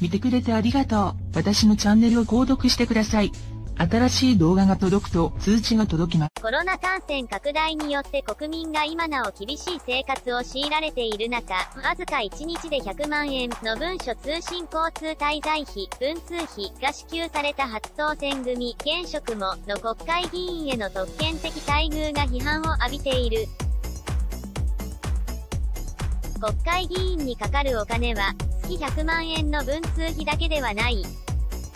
見てくれてありがとう。私のチャンネルを購読してください。新しい動画が届くと通知が届きます。コロナ感染拡大によって国民が今なお厳しい生活を強いられている中、わずか1日で100万円の文書通信交通滞在費、文通費が支給された初当選組、現職もの国会議員への特権的待遇が批判を浴びている。国会議員にかかるお金は、月100万円の文通費だけではない。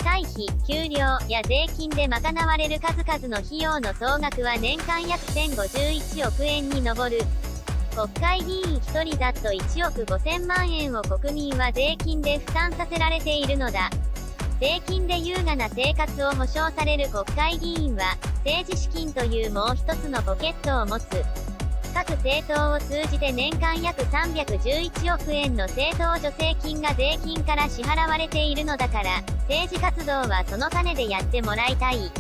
歳費、給料や税金で賄われる数々の費用の総額は年間約1051億円に上る。国会議員1人ざっと1億5000万円を国民は税金で負担させられているのだ。税金で優雅な生活を保障される国会議員は、政治資金というもう一つのポケットを持つ。各政党を通じて年間約311億円の政党助成金が税金から支払われているのだから、政治活動はその金でやってもらいたい。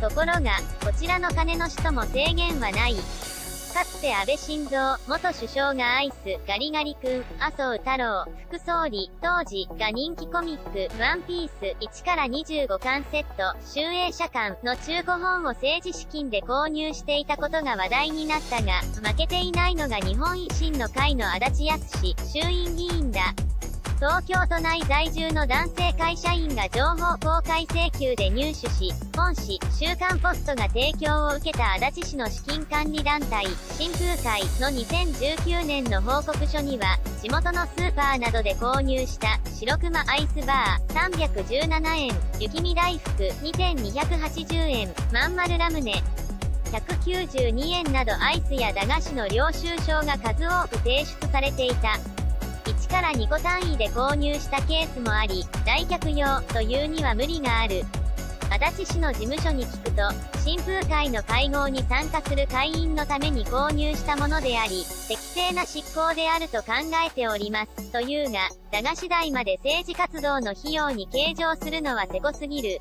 ところが、こちらの金の使途も制限はない。かつて安倍晋三、元首相がアイス、ガリガリ君、麻生太郎、副総理、当時、が人気コミック、ワンピース、1から25巻セット、集英社館の中古本を政治資金で購入していたことが話題になったが、負けていないのが日本維新の会の足立康衆院議員だ。東京都内在住の男性会社員が情報公開請求で入手し、本市、週刊ポストが提供を受けた足立市の資金管理団体、新風会の2019年の報告書には、地元のスーパーなどで購入した白熊アイスバー317円、雪見大福2280円、まん丸ラムネ192円などアイスや駄菓子の領収書が数多く提出されていた。から2個単位で購入したケースもあり、来客用というには無理がある。足立市の事務所に聞くと、新風会の会合に参加する会員のために購入したものであり、適正な執行であると考えております。というが、駄菓子代まで政治活動の費用に計上するのはせこすぎる。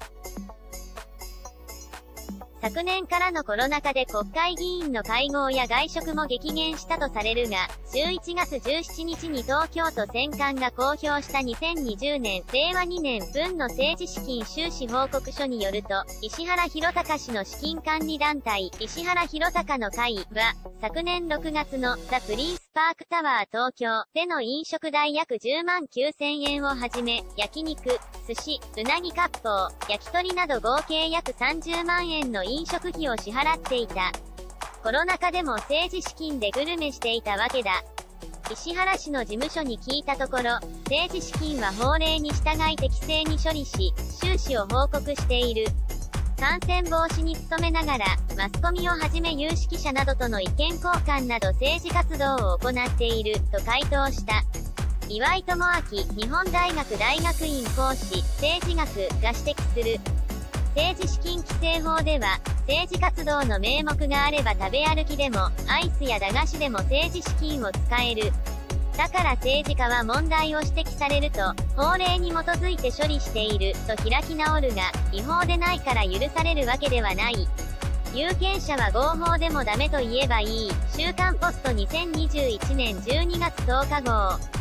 昨年からのコロナ禍で国会議員の会合や外食も激減したとされるが、11月17日に東京都選管が公表した2020年、令和2年分の政治資金収支報告書によると、石原宏隆氏の資金管理団体、石原宏隆の会は、昨年6月のザ・プリンパークタワー東京での飲食代約10万9000円をはじめ、焼肉、寿司、うなぎ割烹、焼き鳥など合計約30万円の飲食費を支払っていた。コロナ禍でも政治資金でグルメしていたわけだ。石原氏の事務所に聞いたところ、政治資金は法令に従い適正に処理し、収支を報告している。感染防止に努めながら、マスコミをはじめ有識者などとの意見交換など政治活動を行っている、と回答した。岩井智明、日本大学大学院講師、政治学が指摘する。政治資金規正法では、政治活動の名目があれば食べ歩きでも、アイスや駄菓子でも政治資金を使える。だから政治家は問題を指摘されると、法令に基づいて処理している、と開き直るが、違法でないから許されるわけではない。有権者は合法でもダメと言えばいい。週刊ポスト2021年12月10日号。